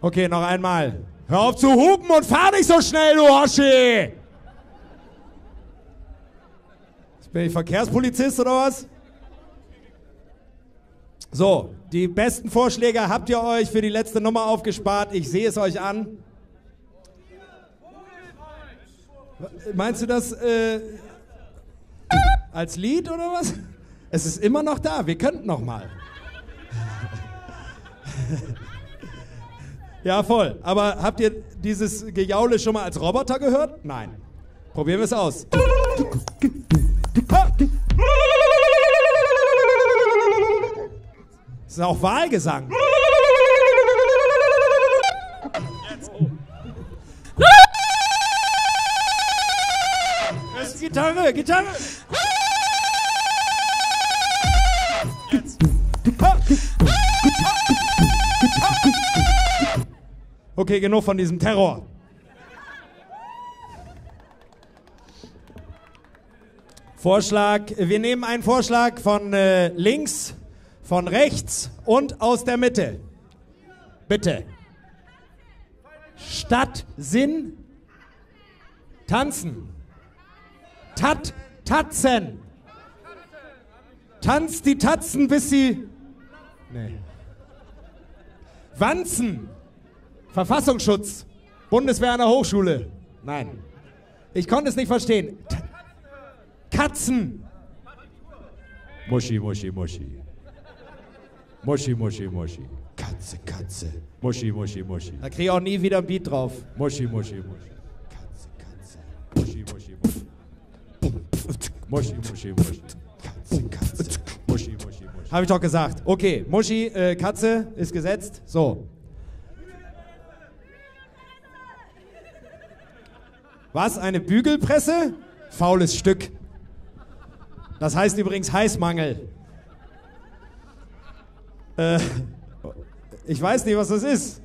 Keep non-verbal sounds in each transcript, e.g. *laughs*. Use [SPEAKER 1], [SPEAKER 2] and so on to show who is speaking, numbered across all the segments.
[SPEAKER 1] Okay, noch einmal. Hör auf zu hupen und fahr nicht so schnell, du Hoshi! Bin ich Verkehrspolizist oder was? So, die besten Vorschläge habt ihr euch für die letzte Nummer aufgespart. Ich sehe es euch an. Meinst du das äh, als Lied oder was? Es ist immer noch da. Wir könnten noch mal. Ja, voll. Aber habt ihr dieses Gejaule schon mal als Roboter gehört? Nein. Probieren wir es aus. Das ist auch Wahlgesang. Das ist Gitarre, Gitarre. Okay, genug von diesem Terror. Vorschlag, wir nehmen einen Vorschlag von äh, links, von rechts und aus der Mitte. Bitte. Stadt, Sinn, tanzen. Tat, tatzen. Tanzt die Tatzen, bis sie. Nee. Wanzen. Verfassungsschutz. Bundeswehr an der Hochschule. Nein. Ich konnte es nicht verstehen. T Katzen. Muschi, Muschi, Muschi. Muschi, Muschi, Muschi. Katze, Katze. Muschi, Muschi, Muschi. Da kriege ich auch nie wieder ein Beat drauf. Muschi, Muschi, Muschi. Katze, Katze. Muschi, Muschi, Muschi. Muschi, Muschi, Muschi. Katze, Katze. Muschi, Muschi, Muschi. Habe ich doch gesagt. Okay, Muschi, äh, Katze ist gesetzt. So. Was? Eine Bügelpresse? Faules Stück. Das heißt übrigens Heißmangel. Äh, ich weiß nicht, was das ist.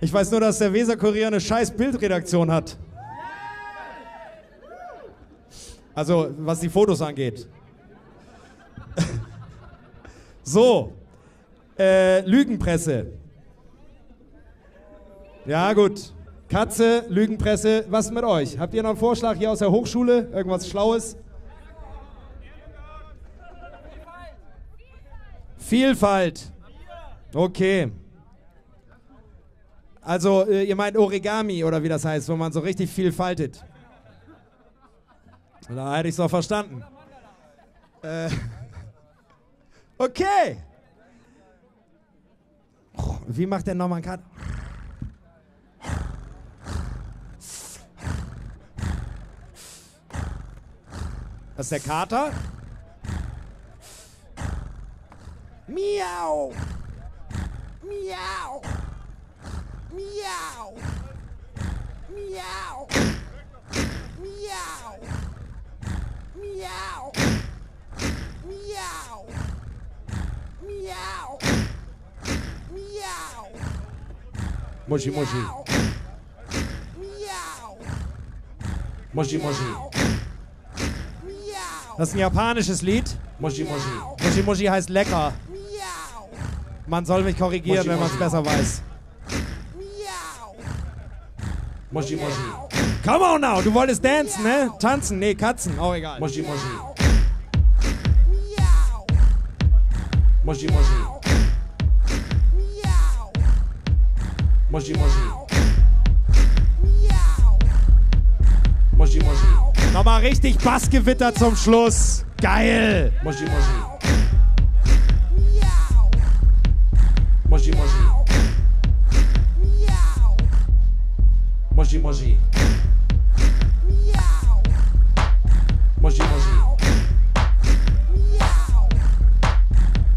[SPEAKER 1] Ich weiß nur, dass der Weser-Kurier eine scheiß Bildredaktion hat. Also, was die Fotos angeht. *laughs* so. Äh, Lügenpresse. Ja, gut. Katze, Lügenpresse, was ist mit euch? Habt ihr noch einen Vorschlag hier aus der Hochschule? Irgendwas Schlaues? Vielfalt. Okay. Also, äh, ihr meint Origami oder wie das heißt, wo man so richtig viel faltet. Da hätte ich es doch verstanden. Äh, *laughs* okay. Wie macht der nochmal ein Das ist der Kater. Miau. Miau. Miau. Miau. Miau. Miau. Miau. Miau. Miau. Moji, moji. Miau. Moji, moji. Das ist ein japanisches Lied. Moji, moji. Moji, moji heißt lecker. Man soll mich korrigieren, wenn man es besser weiß. Moji, moji. Come on now, du wolltest dancen, ne? Tanzen, nee, Katzen, auch egal. Moji, moji. Moji, moji. Moji, moji. Moji, moji. Nochmal richtig Bassgewitter zum Schluss. Geil. Moshi, moshi. Moshi, moshi. Moshi, moshi. Moshi, moshi.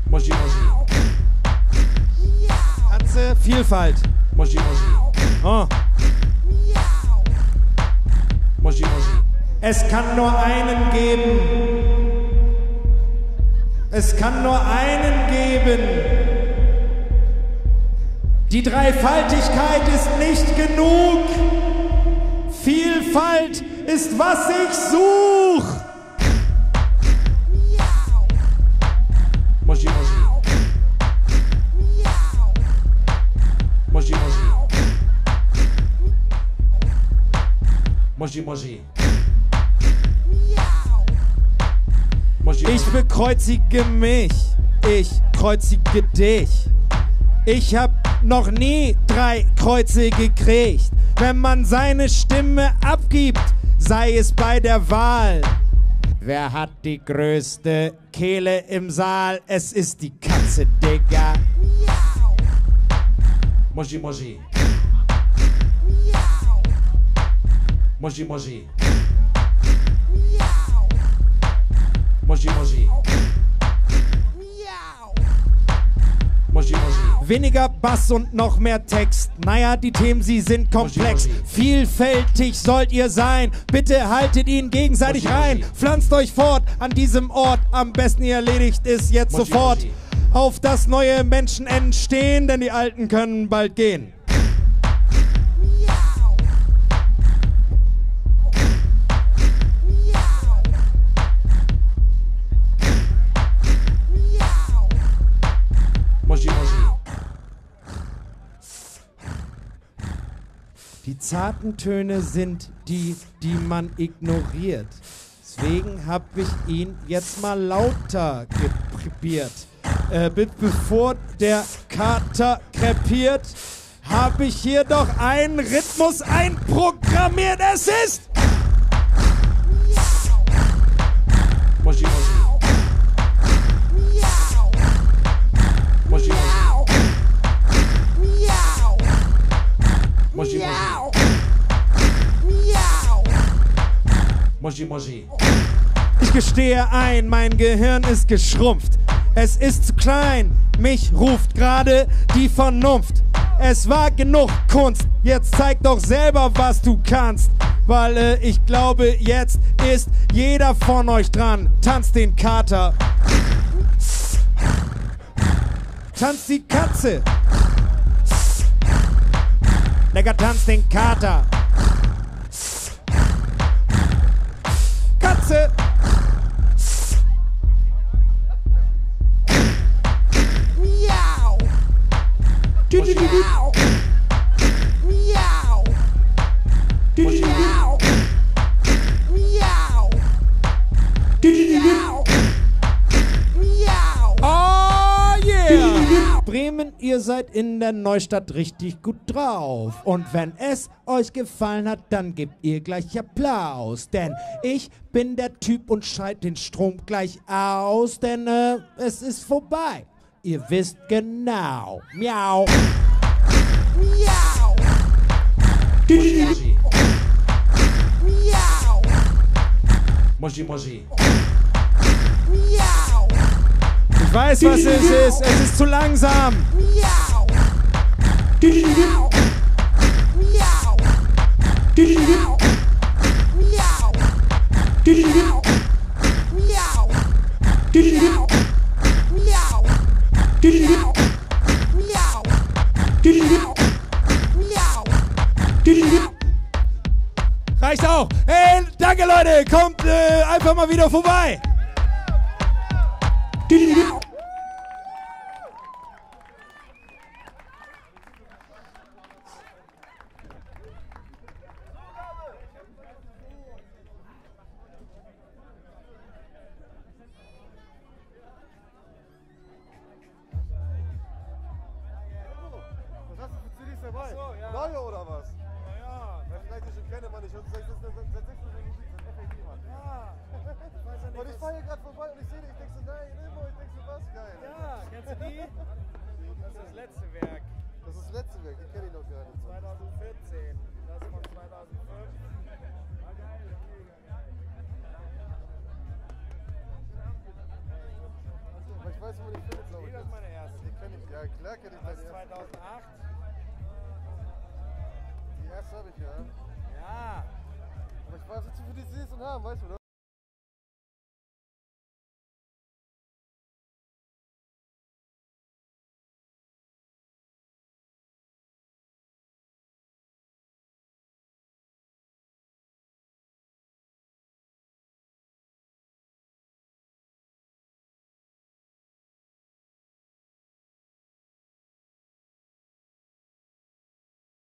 [SPEAKER 1] Moshi, moshi. Ganze Vielfalt. Moshi, moshi. Oh. Es kann nur einen geben. Es kann nur einen geben. Die Dreifaltigkeit ist nicht genug. Vielfalt ist, was ich suche. Moji, moji. Moji, moji. Ich bekreuzige mich, ich kreuzige dich. Ich hab noch nie drei Kreuze gekriegt. Wenn man seine Stimme abgibt, sei es bei der Wahl. Wer hat die größte Kehle im Saal? Es ist die Katze, Digga. Moji, Moji. Moji, Moji. Moji, Moji. Moji, Moji. Weniger Bass und noch mehr Text. Naja, die Themen, sie sind komplex. Moji. Vielfältig sollt ihr sein. Bitte haltet ihn gegenseitig rein. Pflanzt euch fort an diesem Ort. Am besten ihr erledigt es jetzt sofort. Auf das neue Menschen entstehen, denn die Alten können bald gehen. Die zarten Töne sind die, die man ignoriert. Deswegen habe ich ihn jetzt mal lauter krepiert. Äh, bevor der Kater krepiert, habe ich hier doch einen Rhythmus einprogrammiert. Es ist. Moji. Ich gestehe ein, mein Gehirn ist geschrumpft. Es ist zu klein, mich ruft gerade die Vernunft. Es war genug Kunst, jetzt zeig doch selber, was du kannst. Weil äh, ich glaube, jetzt ist jeder von euch dran. Tanzt den Kater. Tanzt die Katze. Lecker, tanzt den Kater. it. Seid in der Neustadt richtig gut drauf. Und wenn es euch gefallen hat, dann gebt ihr gleich Applaus. Denn ich bin der Typ und schalt den Strom gleich aus, denn äh, es ist vorbei. Ihr wisst genau. Miau. Miau. Miau. Moji, Moji. Miau. Ich weiß, was es ist. Es ist zu langsam. Reicht auch. Hey, danke Leute, kommt äh, einfach mal wieder vorbei.
[SPEAKER 2] Neue oder was?
[SPEAKER 1] Naja.
[SPEAKER 2] Ja, vielleicht ich schon kenne, Mann. Ich höre seit 16 Musik, seit FAD, Mann.
[SPEAKER 1] Ja. Ich weiß ja nicht,
[SPEAKER 2] und ich fahre hier gerade vorbei und ich sehe dich, ich denke so, nein, Ilmo, ich denke so, was, geil.
[SPEAKER 1] Ja, kennst du die? Das ist das letzte Werk.
[SPEAKER 2] Das ist das letzte Werk, die kenne ich noch gar nicht.
[SPEAKER 1] 2014. Das von 2005.
[SPEAKER 2] Aber ich weiß, wo die finde, glaube ich.
[SPEAKER 1] Das ist meine erste.
[SPEAKER 2] Die kenne ich, ja klar kenne ich
[SPEAKER 1] Das ist 2008.
[SPEAKER 2] Die erste habe ich, ja.
[SPEAKER 1] Ja.
[SPEAKER 2] Aber ich weiß nicht, wie die sie ist und haben, weißt du, oder?